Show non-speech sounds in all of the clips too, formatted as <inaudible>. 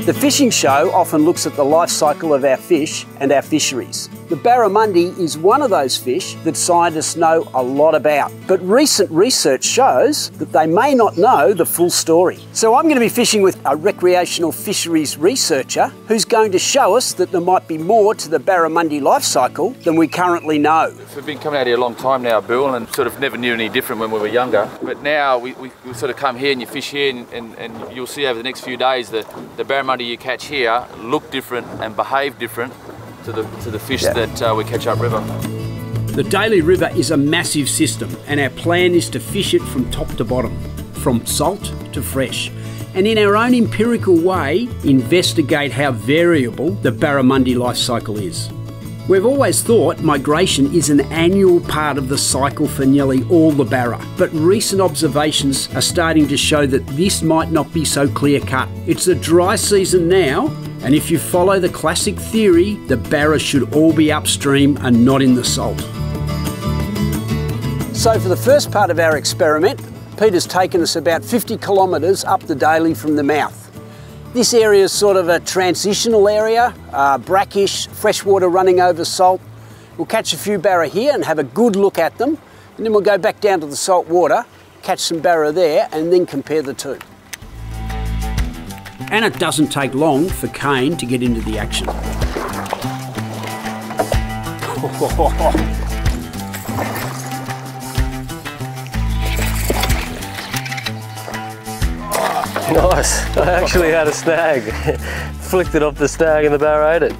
The fishing show often looks at the life cycle of our fish and our fisheries. The barramundi is one of those fish that scientists know a lot about, but recent research shows that they may not know the full story. So I'm going to be fishing with a recreational fisheries researcher who's going to show us that there might be more to the barramundi life cycle than we currently know. We've been coming out here a long time now, Bill, and sort of never knew any different when we were younger. But now we, we, we sort of come here and you fish here and, and, and you'll see over the next few days that the barramundi you catch here look different and behave different to the, to the fish yeah. that uh, we catch upriver. The Daly River is a massive system and our plan is to fish it from top to bottom, from salt to fresh and in our own empirical way investigate how variable the barramundi life cycle is. We've always thought migration is an annual part of the cycle for nearly all the barra, but recent observations are starting to show that this might not be so clear cut. It's the dry season now, and if you follow the classic theory, the barra should all be upstream and not in the salt. So, for the first part of our experiment, Peter's taken us about 50 kilometres up the Daly from the mouth. This area is sort of a transitional area, uh, brackish, fresh water running over salt. We'll catch a few barra here and have a good look at them, and then we'll go back down to the salt water, catch some barra there, and then compare the two. And it doesn't take long for Kane to get into the action. <laughs> Nice. I actually had a snag. <laughs> Flicked it off the snag and the barra ate it.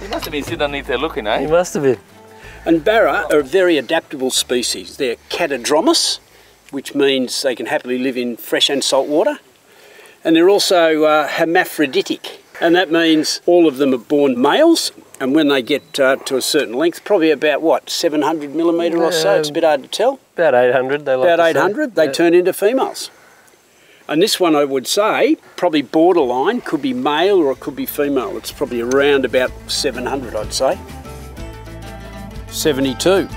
He must have been sitting underneath there looking, eh? He must have been. And barra are a very adaptable species. They're catadromous, which means they can happily live in fresh and salt water. And they're also uh, hermaphroditic, and that means all of them are born males. And when they get uh, to a certain length, probably about what, 700 millimetre or so, it's a bit hard to tell. About 800, they like About 800, they yeah. turn into females. And this one I would say, probably borderline, could be male or it could be female. It's probably around about 700 I'd say. 72.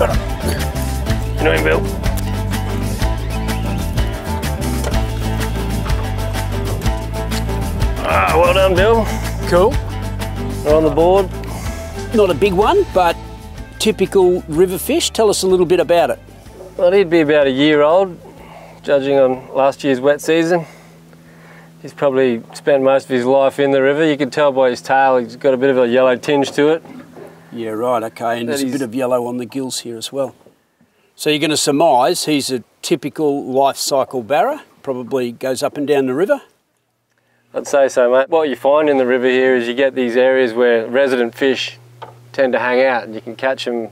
Got it. You know him, Bill? Ah, well done, Bill. Cool. We're on the board. Not a big one, but typical river fish. Tell us a little bit about it. Well, he'd be about a year old, judging on last year's wet season. He's probably spent most of his life in the river. You can tell by his tail, he's got a bit of a yellow tinge to it. Yeah, right, okay, and there's a bit of yellow on the gills here as well. So you're going to surmise he's a typical life cycle barra, probably goes up and down the river. I'd say so, mate. What you find in the river here is you get these areas where resident fish tend to hang out and you can catch them,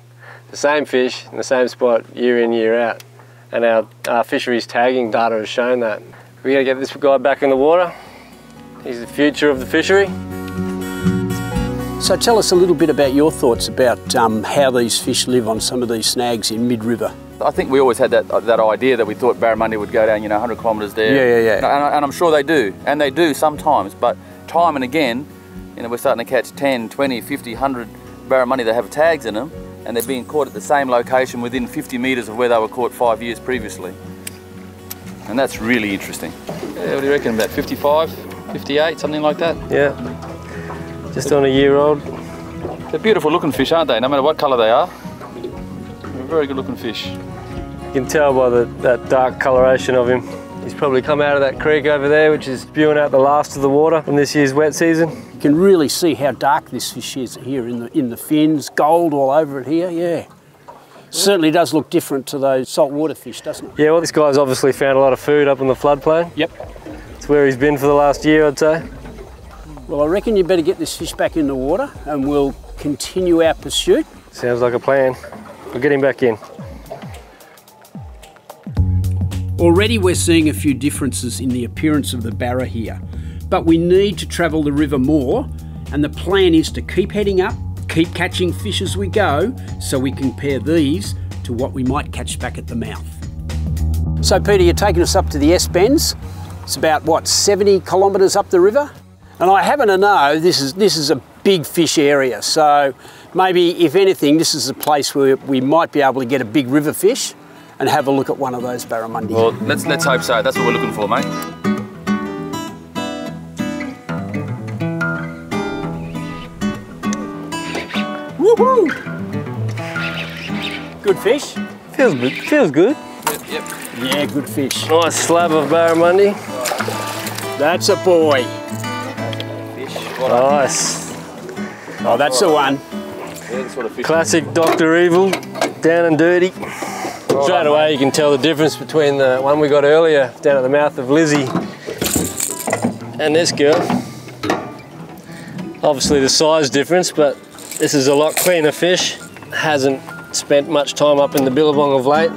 the same fish in the same spot year in, year out. And our, our fisheries tagging data has shown that. We're gonna get this guy back in the water. He's the future of the fishery. So tell us a little bit about your thoughts about um, how these fish live on some of these snags in mid-river. I think we always had that that idea that we thought barramundi would go down, you know, 100 kilometres there. Yeah, yeah, yeah. And, and, I'm sure they do, and they do sometimes, but time and again, you know, we're starting to catch 10, 20, 50, 100 barramundi that have tags in them and they're being caught at the same location within 50 metres of where they were caught five years previously. And that's really interesting. Yeah, what do you reckon, about 55, 58, something like that? Yeah, just on a year old. They're beautiful looking fish, aren't they? No matter what colour they are. They're very good looking fish. You can tell by the, that dark coloration of him. He's probably come out of that creek over there, which is spewing out the last of the water from this year's wet season. You can really see how dark this fish is here in the in the fins, gold all over it here, yeah. Certainly does look different to those saltwater fish, doesn't it? Yeah, well this guy's obviously found a lot of food up on the floodplain. Yep. It's where he's been for the last year, I'd say. Well, I reckon you better get this fish back in the water and we'll continue our pursuit. Sounds like a plan. We'll get him back in. Already we're seeing a few differences in the appearance of the barra here, but we need to travel the river more and the plan is to keep heading up, keep catching fish as we go so we compare these to what we might catch back at the mouth. So Peter, you're taking us up to the S-Bends. It's about, what, 70 kilometres up the river? And I happen to know this is, this is a big fish area, so maybe, if anything, this is a place where we might be able to get a big river fish and have a look at one of those barramundi. Well, let's let's hope so. That's what we're looking for, mate. Woohoo! Good fish? Feels good. Feels good. Yep. yep. Yeah, good fish. Nice slab of barramundi. That's a boy. Nice. Oh, that's the one. Yeah, the sort of. Classic Doctor Evil, down and dirty. Straight away you can tell the difference between the one we got earlier down at the mouth of Lizzie and this girl. Obviously the size difference, but this is a lot cleaner fish. Hasn't spent much time up in the billabong of late.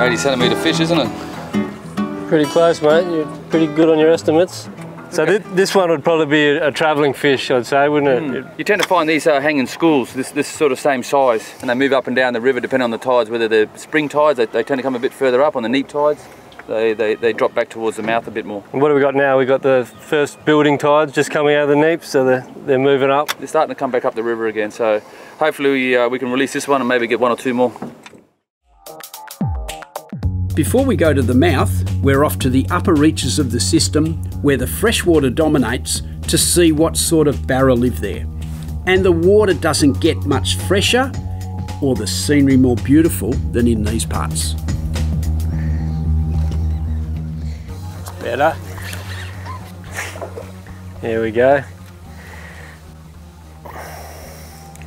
80 centimetre fish, isn't it? Pretty close, mate. You're pretty good on your estimates. So thi- this one would probably be a, a travelling fish, I'd say, wouldn't it? You tend to find these uh, hanging schools, this, this sort of same size, and they move up and down the river depending on the tides. Whether they're spring tides, they, they tend to come a bit further up. On the neap tides, they, they, they drop back towards the mouth a bit more. And what have we got now? We've got the first building tides just coming out of the neap, so they're, they're moving up. They're starting to come back up the river again, so hopefully we, uh, we can release this one and maybe get one or two more. Before we go to the mouth, we're off to the upper reaches of the system where the freshwater dominates to see what sort of barra live there. And the water doesn't get much fresher or the scenery more beautiful than in these parts. Better. Here we go.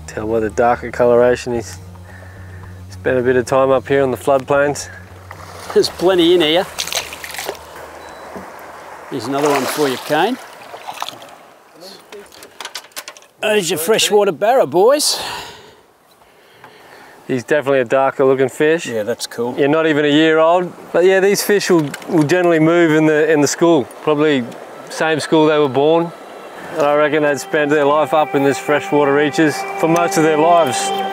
Tell by the darker coloration he's spent a bit of time up here on the floodplains. There's plenty in here. Here's another one for you, Kane. There's your freshwater barra, boys. He's definitely a darker looking fish. Yeah, that's cool. Yeah, not even a year old. But yeah, these fish will, will generally move in the in the school. Probably same school they were born. And I reckon they'd spend their life up in this freshwater reaches for most of their lives.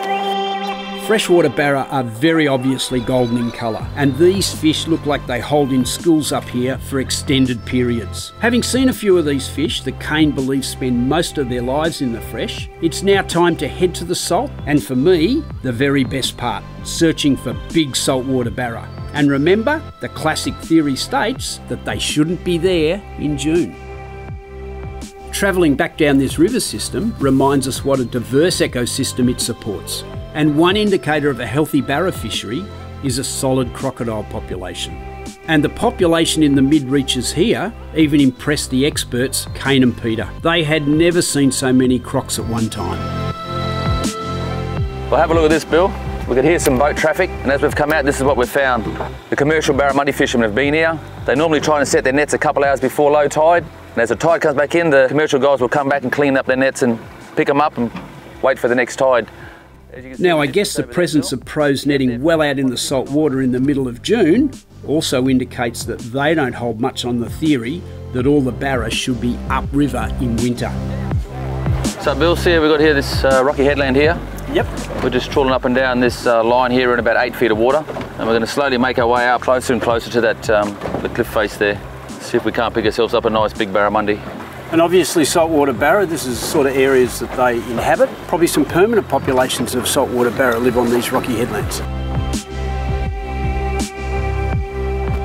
Freshwater barra are very obviously golden in colour, and these fish look like they hold in schools up here for extended periods. Having seen a few of these fish that Kane believes spend most of their lives in the fresh, it's now time to head to the salt, and for me, the very best part searching for big saltwater barra. And remember, the classic theory states that they shouldn't be there in June. Travelling back down this river system reminds us what a diverse ecosystem it supports. And one indicator of a healthy barra fishery is a solid crocodile population. And the population in the mid reaches here even impressed the experts, Kane and Peter. They had never seen so many crocs at one time. Well, have a look at this, Bill. We can hear some boat traffic, and as we've come out, this is what we've found. The commercial barramundi fishermen have been here. They normally try and set their nets a couple hours before low tide, and as the tide comes back in, the commercial guys will come back and clean up their nets and pick them up and wait for the next tide. Now, I guess the presence of pros netting well out in the salt water in the middle of June also indicates that they don't hold much on the theory that all the barra should be upriver in winter. So, Bill, see, we've got here this uh, rocky headland here. Yep. We're just trawling up and down this uh, line here in about eight feet of water, and we're going to slowly make our way out closer and closer to that um, the cliff face there. See if we can't pick ourselves up a nice big barramundi. And obviously, saltwater barra, this is the sort of areas that they inhabit. Probably some permanent populations of saltwater barra live on these rocky headlands.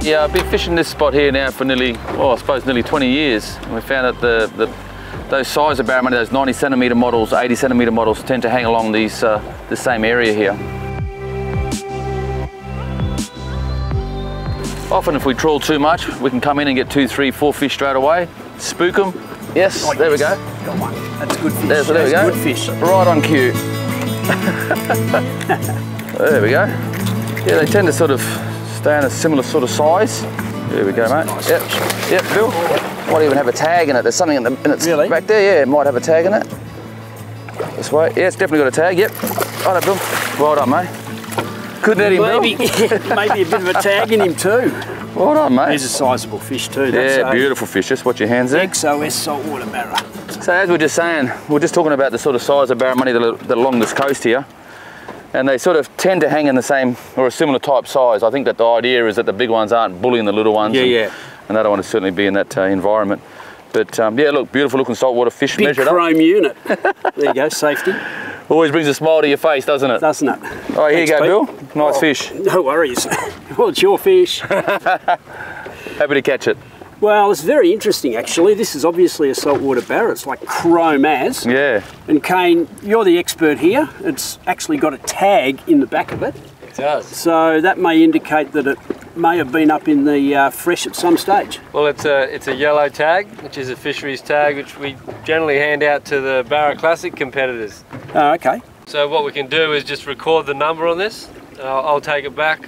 Yeah, I've been fishing this spot here now for nearly, well, I suppose nearly 20 years. And we found that the, the those size of barramundi, those 90 centimetre models, 80 centimetre models, tend to hang along these uh, the same area here. Often, if we trawl too much, we can come in and get two, three, four fish straight away. Spook them. Yes, Oh, there we go. Got one. That's good fish. There's, there we go. good fish. Right on cue. there we go. Yeah, they tend to sort of stay in a similar sort of size. There we go, mate. Yep, yep, Bill. Might even have a tag in it. There's something in, the, in its Really? back there. Yeah, it might have a tag in it. This way. Yeah, it's definitely got a tag. Yep. Right, Bill. Well done, mate. Couldn't let him, Bill. <laughs> maybe a bit of a tag in him too. Well done, mate. He's a sizable fish too. Yeah, beautiful fish. Just watch your hands there. XOS saltwater barra. So as we we're just saying, we're just talking about the sort of size of barramundi that are, that are along this coast here. And they sort of tend to hang in the same or a similar type size. I think that the idea is that the big ones aren't bullying the little ones. Yeah, and, yeah. And they don't want to certainly be in that uh, environment. But um, yeah, look, beautiful looking saltwater fish Big measured up. chrome unit. there you go, safety, Always brings a smile to your face, doesn't it? doesn't it? All right, here you go, Pete. Bill. Nice Oh, fish. No worries. <laughs> well, it's your fish. <laughs> Happy to catch it. Well, it's very interesting actually. This is obviously a saltwater barra. It's like chrome as. Yeah. And Kane, you're the expert here. It's actually got a tag in the back of it. It does. So that may indicate that it may have been up in the uh, fresh at some stage. Well, it's a it's a yellow tag, which is a fisheries tag, which we generally hand out to the Barra Classic competitors. Oh, okay. So what we can do is just record the number on this. I'll, I'll take it back,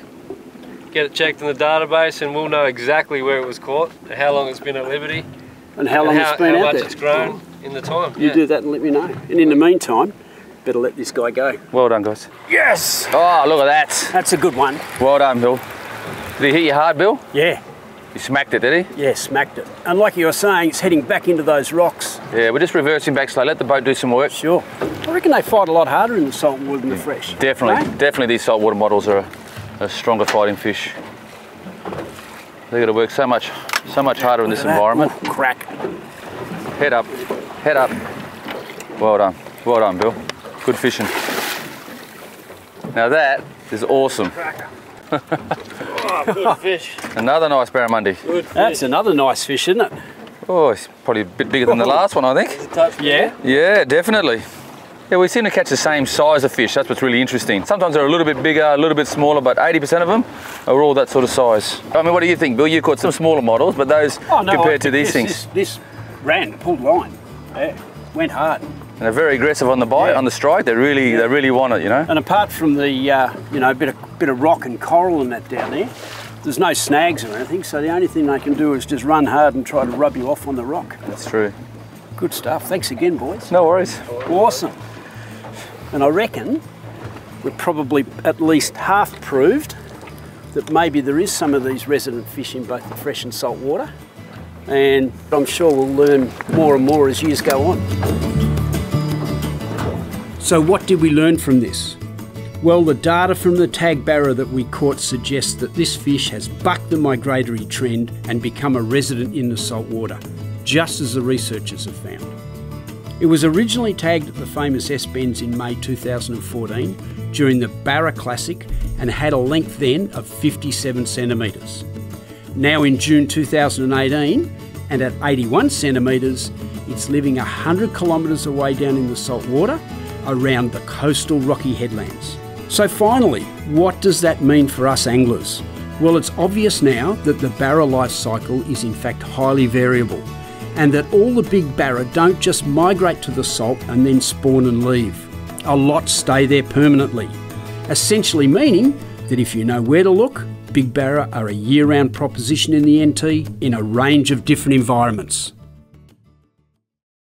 get it checked in the database, and we'll know exactly where it was caught, how long it's been at liberty, And how long and how, it's been how out much there. it's grown in the time. You yeah. do that and let me know. And in the meantime, better let this guy go. Well done, guys. Yes! Oh, look at that. That's a good one. Well done, Bill. Did he hit you hard, Bill? Yeah, He smacked it, did he? yeah, smacked it. And like you were saying, it's heading back into those rocks. Yeah, we're just reversing back slow. Let the boat do some work. Sure. I reckon they fight a lot harder in the saltwater than the fresh. Definitely, No? definitely these saltwater models are a, a stronger fighting fish. They're going to work so much, so much harder in this Look at that. environment. Oh, crack. Head up, head up. Well done, well done, Bill. Good fishing. Now that is awesome. <laughs> Oh, good <laughs> fish. Another nice barramundi. Good fish. That's another nice fish, isn't it? Oh, it's probably a bit bigger than the last one, I think. Yeah. Yeah, definitely. Yeah, we seem to catch the same size of fish. That's what's really interesting. Sometimes they're a little bit bigger, a little bit smaller, but 80% of them are all that sort of size. I mean, what do you think, Bill? You caught some smaller models, but those Oh, no, compared I- to these this, things, This, this ran, pulled line. Yeah, went hard. And they're very aggressive on the bite, Yeah. on the strike. They really, they really want it, you know. And apart from the, uh, you know, bit of, bit of rock and coral and that down there, there's no snags or anything, so the only thing they can do is just run hard and try to rub you off on the rock. That's true. Good stuff. Thanks again, boys. No worries. Awesome. And I reckon we're probably at least half proved that maybe there is some of these resident fish in both the fresh and salt water. And I'm sure we'll learn more and more as years go on. So, what did we learn from this? Well, the data from the tag barra that we caught suggests that this fish has bucked the migratory trend and become a resident in the saltwater, just as the researchers have found. It was originally tagged at the famous S Bends in May 2014 during the Barra Classic and had a length then of 57 centimetres. Now in June 2018 and at 81 centimetres, it's living 100 kilometres away down in the salt water around the coastal rocky headlands. So finally, what does that mean for us anglers? Well, it's obvious now that the barra life cycle is in fact highly variable and that all the big barra don't just migrate to the salt and then spawn and leave. A lot stay there permanently, essentially meaning that if you know where to look, big barra are a year round proposition in the NT in a range of different environments.